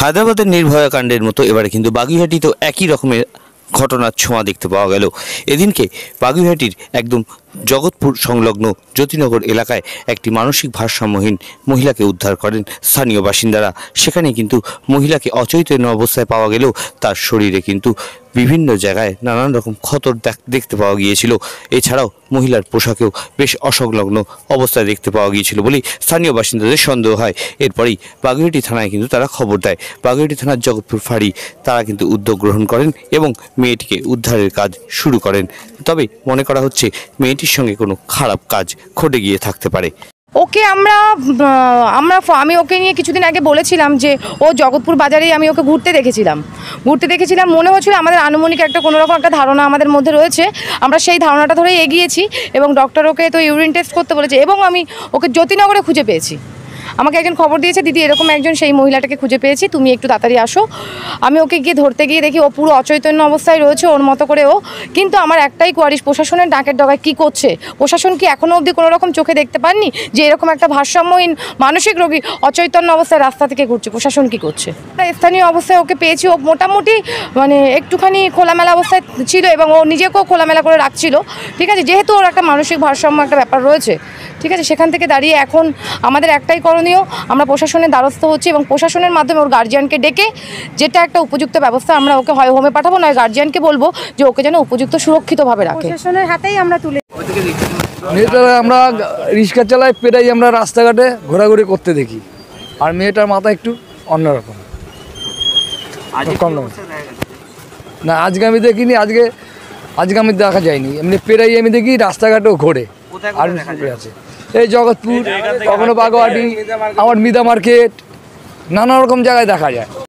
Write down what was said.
হায়দ্রাবাদের নির্ভয়া কাণ্ডের মতো এবারে কিন্তু বাগুইহাটিতেও একই রকমের ঘটনার ছোঁয়া দেখতে পাওয়া গেল। এদিনকে বাগুইহাটির একদম জগৎপুর সংলগ্ন জ্যোতিনগর এলাকায় একটি মানসিক ভারসাম্যহীন মহিলাকে উদ্ধার করেন স্থানীয় বাসিন্দারা। সেখানে কিন্তু মহিলাকে অচৈতন্য অবস্থায় পাওয়া গেলেও তার শরীরে কিন্তু বিভিন্ন জায়গায় নানান রকম ক্ষত দেখ- দেখতে পাওয়া গিয়েছিল। এছাড়াও মহিলার পোশাকেও বেশ অসংলগ্ন অবস্থায় দেখতে পাওয়া গিয়েছিল বলেই স্থানীয় বাসিন্দাদের সন্দেহ হয়। এরপরেই বাগুইহাটি থানায় কিন্তু তারা খবর দেয়। বাগুইহাটি থানার জগৎপুর ফাঁড়ি, তারা কিন্তু উদ্যোগ গ্রহণ করেন এবং মেয়েটিকে উদ্ধারের কাজ শুরু করেন। তবে মনে করা হচ্ছে মেয়েটির সঙ্গে কোনো খারাপ কাজ ঘটে গিয়ে থাকতে পারে। ওকে আমরা আমরা আমি ওকে নিয়ে কিছুদিন আগে বলেছিলাম যে ও জগৎপুর বাজারেই আমি ওকে ঘুরতে দেখেছিলাম। ঘুরতে দেখেছিলাম, মনে হচ্ছিল আমাদের আনুমানিক একটা কোনো রকম একটা ধারণা আমাদের মধ্যে রয়েছে। আমরা সেই ধারণাটা ধরেই এগিয়েছি এবং ডক্টর ওকে তো ইউরিন টেস্ট করতে বলেছে এবং আমি ওকে জ্যোতিনগরে খুঁজে পেয়েছি। আমাকে একজন খবর দিয়েছে, দিদি, এরকম একজন সেই মহিলাটাকে খুঁজে পেয়েছি, তুমি একটু তাড়াতাড়ি আসো। আমি ওকে গিয়ে ধরতে গিয়ে দেখি ও পুরো অচৈতন্য অবস্থায় রয়েছে ওর মতো করে ও। কিন্তু আমার একটাই কোয়ারিশ প্রশাসনের ডাকের ডগায় কী করছে? প্রশাসন কি এখনও অবধি কোনো রকম চোখে দেখতে পাননি যে এরকম একটা ভারসাম্যহীন মানসিক রোগী অচৈতন্য অবস্থায় রাস্তা থেকে ঘুরছে? প্রশাসন কি করছে? স্থানীয় অবস্থায় ওকে পেয়েছি। ও মোটামুটি মানে একটুখানি খোলামেলা অবস্থায় ছিল এবং ও নিজেকেও খোলামেলা করে রাখছিল। ঠিক আছে, যেহেতু ওর একটা মানসিক ভারসাম্য একটা ব্যাপার রয়েছে ঠিক আছে সেখান থেকে দাঁড়িয়ে এখন আমাদের একটাই করণীয় আমরা প্রশাসনের দ্বারস্থ হচ্ছি এবং প্রশাসনের মাধ্যমে ওর গার্জিয়ানকে ডেকে যেটা একটা উপযুক্ত ব্যবস্থা আমরা ওকে হয় হোমে পাঠাবো নয় গার্জিয়ানকে বলব যে ওকে যেন উপযুক্ত সুরক্ষিতভাবে রাখে। প্রশাসনের হাতেই আমরা তুলে মেয়েটারা আমরা রিক্সা চালাই পেরাই আমরা রাস্তাঘাটে ঘোরাঘুরি করতে দেখি। আর মেয়েটার মাথা একটু অন্যরকম। কম না। আজকে আমি দেখিনি আজকে আজকে আমি দেখা যায়নি। এমনি পেরাই আমি দেখি রাস্তাঘাটেও ঘোরে। আর আছে। এই জগৎপুর কখনো বাগোয়াটি আমার মিদা মার্কেট নানা রকম জায়গায় দেখা যায়।